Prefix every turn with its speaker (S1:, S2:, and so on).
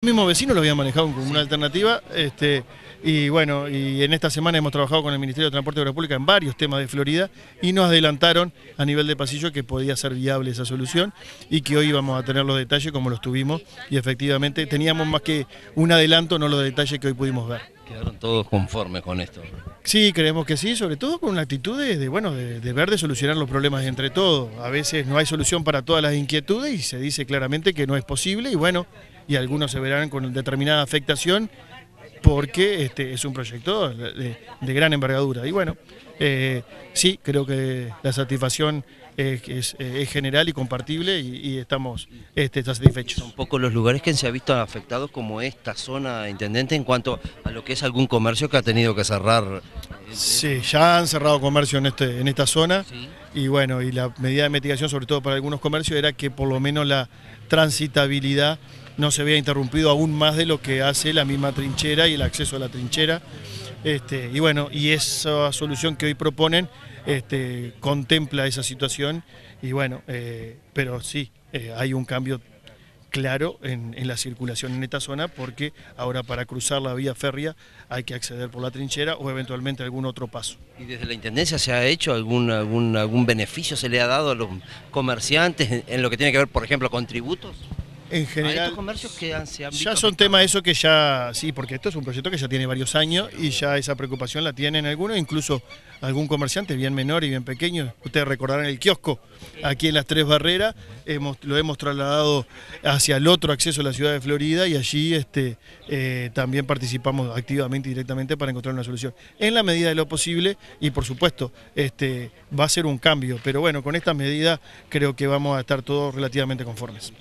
S1: El mismo vecino lo había manejado como una alternativa este, y bueno, y en esta semana hemos trabajado con el Ministerio de Transporte y Obras Públicas en varios temas de Florida y nos adelantaron a nivel de pasillo que podía ser viable esa solución y que hoy vamos a tener los detalles como los tuvimos y efectivamente teníamos más que un adelanto, no los detalles que hoy pudimos ver.
S2: Quedaron todos conformes con esto.
S1: Sí, creemos que sí, sobre todo con una actitud de, bueno, de, de, ver de solucionar los problemas entre todos. A veces no hay solución para todas las inquietudes y se dice claramente que no es posible y bueno, y algunos se verán con determinada afectación porque este, es un proyecto de, de gran envergadura. Y bueno, eh, sí, creo que la satisfacción es, es, es general y compartible y, y estamos este, satisfechos.
S2: Son pocos los lugares que se ha visto afectados como esta zona, Intendente, en cuanto a lo que es algún comercio que ha tenido que cerrar.
S1: Sí, ya han cerrado comercio en, este, en esta zona
S2: Sí.
S1: y bueno, y la medida de mitigación sobre todo para algunos comercios era que por lo menos la transitabilidad no se vea interrumpido aún más de lo que hace la misma trinchera y el acceso a la trinchera. Este, y bueno, y esa solución que hoy proponen este, contempla esa situación y bueno, eh, pero sí, eh, hay un cambio claro en, la circulación en esta zona porque ahora para cruzar la vía férrea hay que acceder por la trinchera o eventualmente algún otro paso.
S2: ¿Y desde la Intendencia se ha hecho algún, algún, algún beneficio, se le ha dado a los comerciantes en, en lo que tiene que ver, por ejemplo, con tributos?
S1: En general,
S2: ¿A estos comercios que han, se han
S1: ya son temas eso que ya, sí, porque esto es un proyecto que ya tiene varios años y ya esa preocupación la tienen algunos, incluso algún comerciante bien menor y bien pequeño. Ustedes recordarán el kiosco aquí en las Tres Barreras, hemos, lo hemos trasladado hacia el otro acceso a la ciudad de Florida y allí este, eh, también participamos activamente y directamente para encontrar una solución. En la medida de lo posible y por supuesto este, va a ser un cambio, pero bueno, con esta medida creo que vamos a estar todos relativamente conformes.